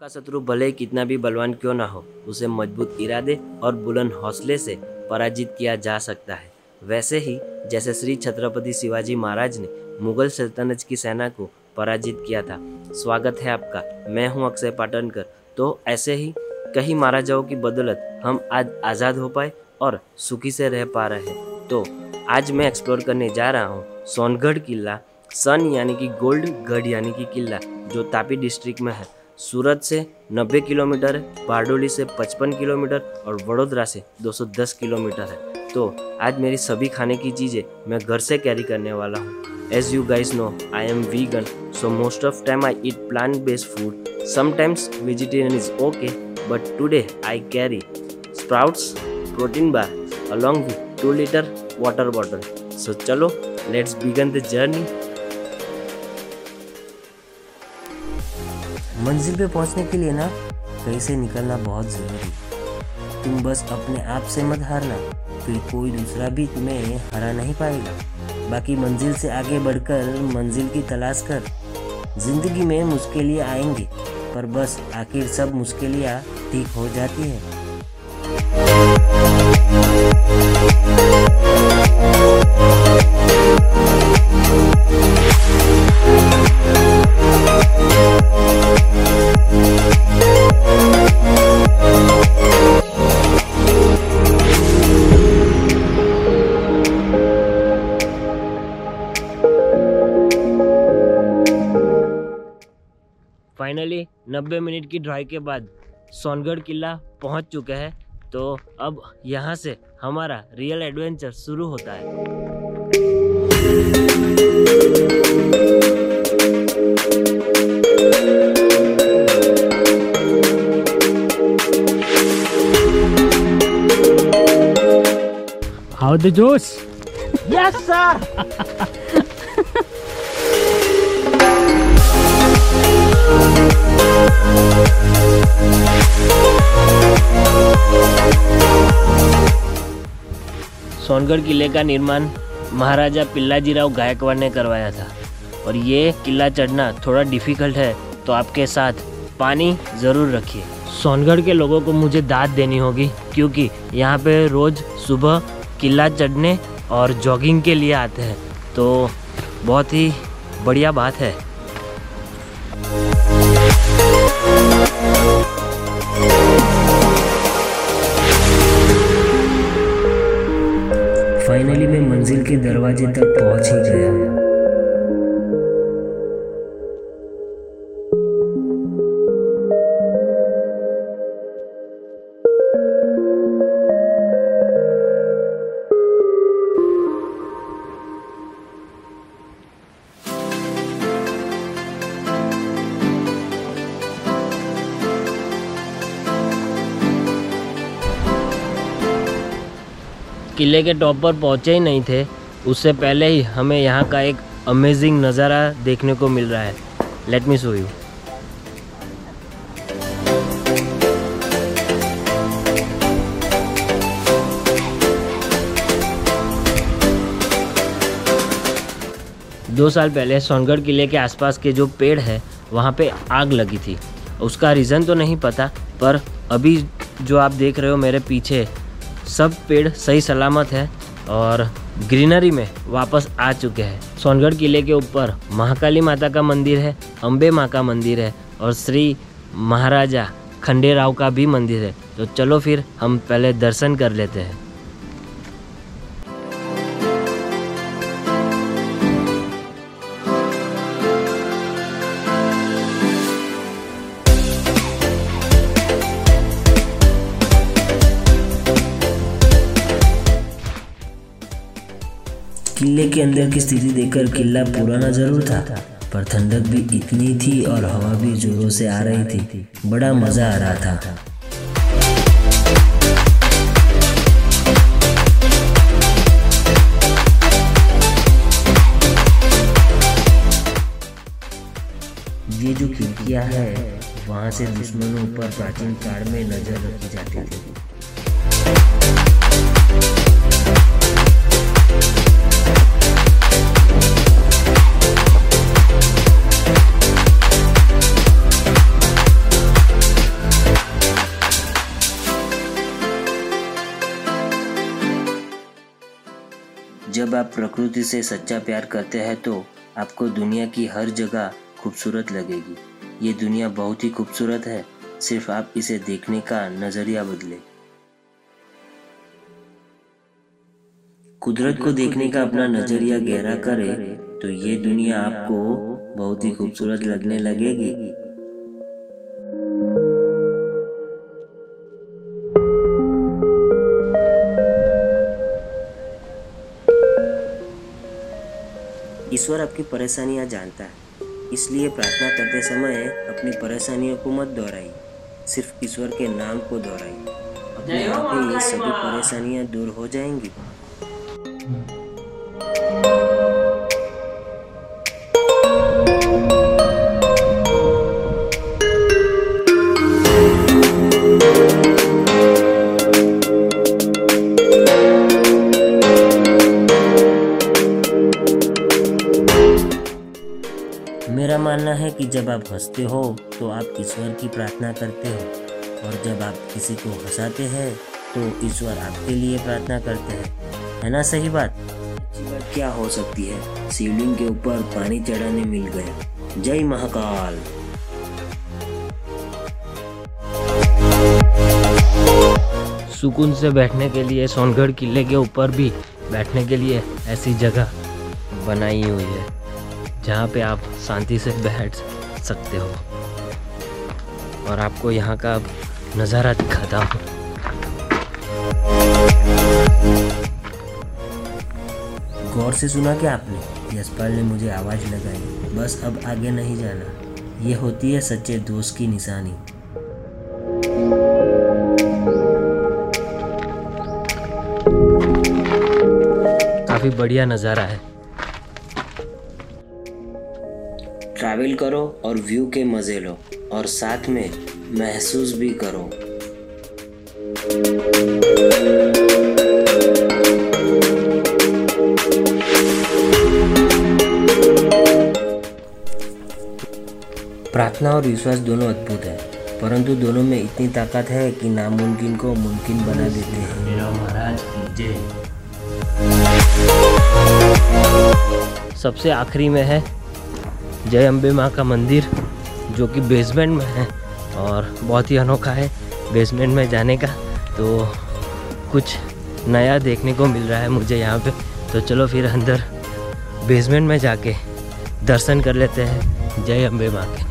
आपका शत्रु भले कितना भी बलवान क्यों ना हो, उसे मज़बूत इरादे और बुलंद हौसले से पराजित किया जा सकता है। वैसे ही, जैसे श्री छत्रपति शिवाजी महाराज ने मुगल सल्तनत की सेना को पराजित किया था, स्वागत है आपका। मैं हूँ अक्षय पाटनकर। तो ऐसे ही कई महाराजाओं की बदौलत हम आज आज़ाद हो पाए और सुखी से रह पा रहे हैं। तो आज मैं एक्सप्लोर करने जा रहा हूँ सोनगढ़ किला, सन यानी कि गोल्ड गढ़ यानी कि किला, जो तापी डिस्ट्रिक्ट में है। सूरत से 90 किलोमीटर है बारडोली से 55 किलोमीटर और वडोदरा से 210 किलोमीटर है। तो आज मेरी सभी खाने की चीज़ें मैं घर से कैरी करने वाला हूँ। As you guys know I am vegan so most of time I eat plant based food sometimes vegetarian is okay but today I carry sprouts protein bar along with 2 liter water bottle. So चलो, let's begin the journey. मंजिल पे पहुँचने के लिए ना कहीं से निकलना बहुत ज़रूरी तुम बस अपने आप से मत हारना, फिर कोई दूसरा भी तुम्हें हरा नहीं पाएगा। बाकी मंजिल से आगे बढ़कर, मंजिल की तलाश कर। ज़िंदगी में मुश्किलें आएँगी, पर बस आखिर सब मुश्किलें ठीक हो जाती है। फाइनली 90 मिनट की ड्राइव के बाद सोनगढ़ किला पहुँच चुके हैं। तो अब यहाँ से हमारा रियल एडवेंचर शुरू होता है। How the Josh? Yes sir Songadh किले का निर्माण महाराजा पिल्लाजीराव गायकवाड़ ने करवाया था। और ये किला चढ़ना थोड़ा डिफ़िकल्ट है तो आपके साथ पानी ज़रूर रखिए। सोनगढ़ के लोगों को मुझे दाद देनी होगी, क्योंकि यहाँ पे रोज़ सुबह किला चढ़ने और जॉगिंग के लिए आते हैं। तो बहुत ही बढ़िया बात है। फाइनली मैं मंजिल के दरवाजे तक पहुँच ही गया। किले के टॉप पर पहुँचे ही नहीं थे। उससे पहले ही हमें यहाँ का एक अमेजिंग नज़ारा देखने को मिल रहा है। लेट मी शो यू दो साल पहले सोनगढ़ किले के आसपास के जो पेड़ है, वहाँ पे आग लगी थी। उसका रीज़न तो नहीं पता, पर अभी जो आप देख रहे हो मेरे पीछे सब पेड़ सही सलामत है और ग्रीनरी में वापस आ चुके हैं। सोनगढ़ किले के ऊपर महाकाली माता का मंदिर है अम्बे माँ का मंदिर है और श्री महाराजा खंडेराव का भी मंदिर है। तो चलो फिर हम पहले दर्शन कर लेते हैं। किले के अंदर की स्थिति देखकर किला पुराना ज़रूर था, पर ठंडक भी इतनी थी और हवा भी जोरों से आ रही थी। बड़ा मज़ा आ रहा था। ये जो खिड़कियाँ है, वहाँ से दुश्मनों पर प्राचीन काल में नज़र रखी जाती थी। जब आप प्रकृति से सच्चा प्यार करते हैं तो आपको दुनिया की हर जगह खूबसूरत लगेगी। ये दुनिया बहुत ही खूबसूरत है। सिर्फ़ आप इसे देखने का नज़रिया बदले। कुदरत को देखने का अपना नज़रिया गहरा करे तो ये दुनिया आपको बहुत ही खूबसूरत लगने लगेगी। ईश्वर आपकी परेशानियाँ जानता है। इसलिए प्रार्थना करते समय अपनी परेशानियों को मत दोहराइए, सिर्फ़ ईश्वर के नाम को दोहराइए। अपने आप ही सभी परेशानियाँ दूर हो जाएँगी। मानना है कि जब आप हँसते हो तो आप ईश्वर की प्रार्थना करते हो। और जब आप किसी को हंसाते हैं तो ईश्वर आपके लिए प्रार्थना करते हैं। है ना सही बात? बात क्या हो सकती है? शिवलिंग के ऊपर पानी चढ़ाने मिल गया जय महाकाल। सुकून से बैठने के लिए सोनगढ़ किले के ऊपर भी बैठने के लिए ऐसी जगह बनाई हुई है। जहाँ पे आप शांति से बैठ सकते हो। और आपको यहाँ का नज़ारा दिखाता हूँ। गौर से सुना क्या आपने? यशपाल ने मुझे आवाज़ लगाई। बस अब आगे नहीं जाना। ये होती है सच्चे दोस्त की निशानी। काफ़ी बढ़िया नज़ारा है। ट्रैवल करो और व्यू के मज़े लो और साथ में महसूस भी करो। प्रार्थना और विश्वास दोनों अद्भुत है परंतु दोनों में इतनी ताकत है कि नामुमकिन को मुमकिन बना देते हैं। महाराज की जय। सबसे आखिरी में है जय अम्बे माँ का मंदिर, जो कि बेसमेंट में है और बहुत ही अनोखा है बेसमेंट में जाने का। तो कुछ नया देखने को मिल रहा है मुझे यहाँ पे। तो चलो फिर अंदर बेसमेंट में जाके दर्शन कर लेते हैं। जय अम्बे माँ के।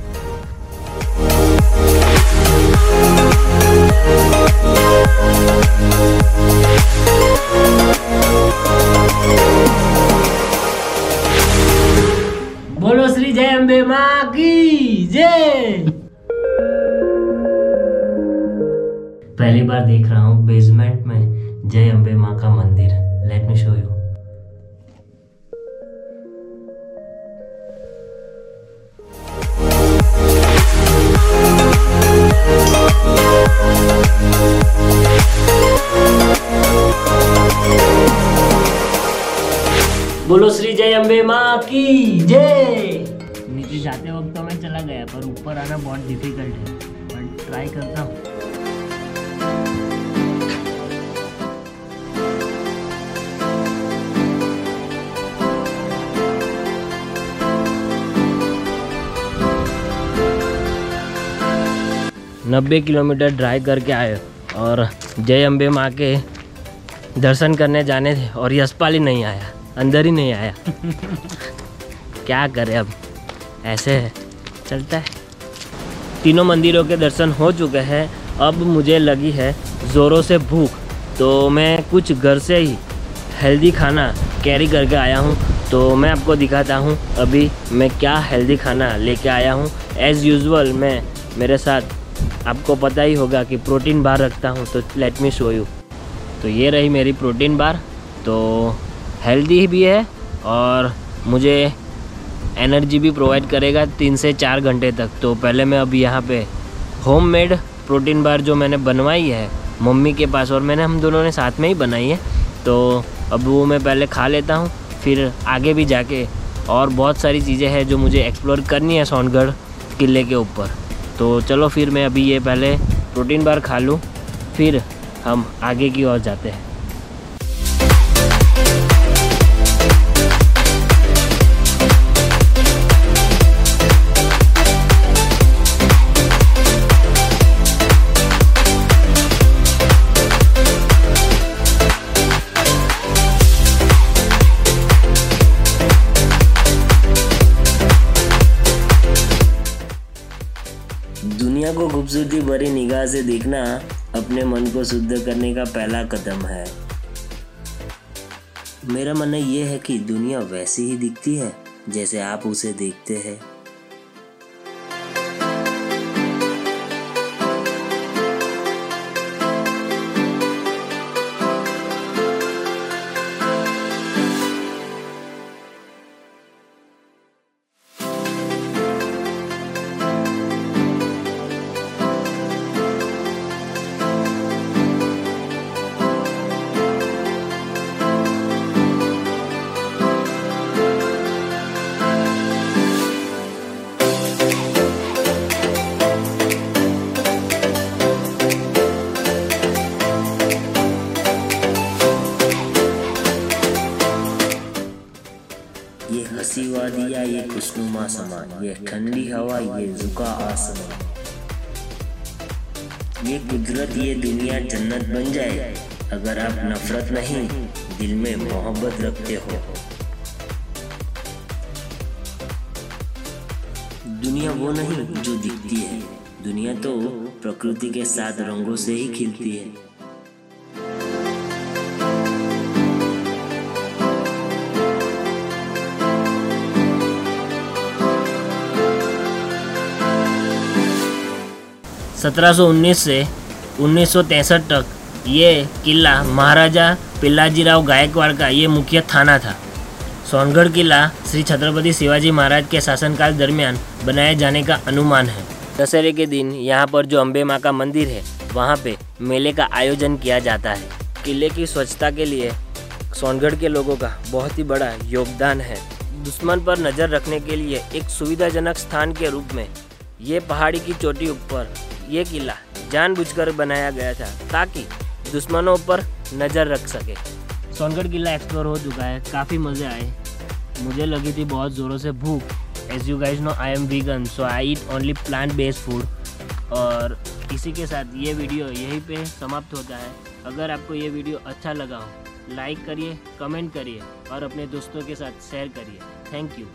श्री जय अम्बे माँ की जय। पहली बार देख रहा हूँ बेसमेंट में जय अम्बे माँ का मंदिर। लेट मी शो यू बोलो श्री जय अम्बे माँ की जय। नीचे जाते वक्त तो मैं चला गया, पर ऊपर आना बहुत डिफ़िकल्ट है, पर ट्राई करता हूँ। नब्बे किलोमीटर ड्राइव करके आए और जय अम्बे माँ के दर्शन करने जाने थे और यशपाल ही नहीं आया, अंदर ही नहीं आया। क्या करें अब? ऐसे है। चलता है। तीनों मंदिरों के दर्शन हो चुके हैं। अब मुझे लगी है ज़ोरों से भूख तो मैं कुछ घर से ही हेल्दी खाना कैरी करके आया हूँ। तो मैं आपको दिखाता हूँ अभी मैं क्या हेल्दी खाना लेके आया हूँ। एज़ यूजुअल मैं, मेरे साथ, आपको पता ही होगा कि प्रोटीन बार रखता हूँ तो लेट मी शो यू तो ये रही मेरी प्रोटीन बार तो हेल्दी भी है और मुझे एनर्जी भी प्रोवाइड करेगा तीन से चार घंटे तक। तो पहले मैं अब यहाँ पे होम मेड प्रोटीन बार जो मैंने बनवाई है, मम्मी के पास और मैंने हम दोनों ने साथ में ही बनाई है। तो अब वो मैं पहले खा लेता हूँ, फिर आगे भी जाके और बहुत सारी चीज़ें हैं जो मुझे एक्सप्लोर करनी है सोनगढ़ किले के ऊपर। तो चलो फिर मैं अभी ये पहले प्रोटीन बार खा लूँ, फिर हम आगे की ओर जाते हैं। दुनिया को खूबसूरती भरी निगाह से देखना अपने मन को शुद्ध करने का पहला कदम है। मेरा मानना यह है कि दुनिया वैसी ही दिखती है जैसे आप उसे देखते हैं। ये हँसी वादिया ये खुशनुमा समा ये ठंडी हवा ये रुका आसमां ये कुदरत ये दुनिया जन्नत बन जाए अगर आप नफरत नहीं दिल में मोहब्बत रखते हो दुनिया वो नहीं जो दिखती है दुनिया तो प्रकृति के साथ रंगों से ही खिलती है सत्रह सौ उन्नीस से 1963 तक ये किला महाराजा पिल्लाजीराव गायकवाड़ का ये मुख्य थाना था। सोनगढ़ किला श्री छत्रपति शिवाजी महाराज के शासनकाल दरमियान बनाए जाने का अनुमान है। दशहरे के दिन यहाँ पर जो अम्बे माँ का मंदिर है, वहाँ पे मेले का आयोजन किया जाता है। किले की स्वच्छता के लिए सोनगढ़ के लोगों का बहुत ही बड़ा योगदान है। दुश्मन पर नज़र रखने के लिए एक सुविधाजनक स्थान के रूप में ये पहाड़ी की चोटी ऊपर ये किला जानबूझकर बनाया गया था ताकि दुश्मनों पर नज़र रख सके। सोनगढ़ किला एक्सप्लोर हो चुका है, काफ़ी मज़े आए। मुझे लगी थी बहुत ज़ोरों से भूख। As you guys know I am vegan so I eat only plant based food और इसी के साथ ये वीडियो यहीं पे समाप्त होता है। अगर आपको ये वीडियो अच्छा लगा हो लाइक करिए कमेंट करिए और अपने दोस्तों के साथ शेयर करिए। Thank you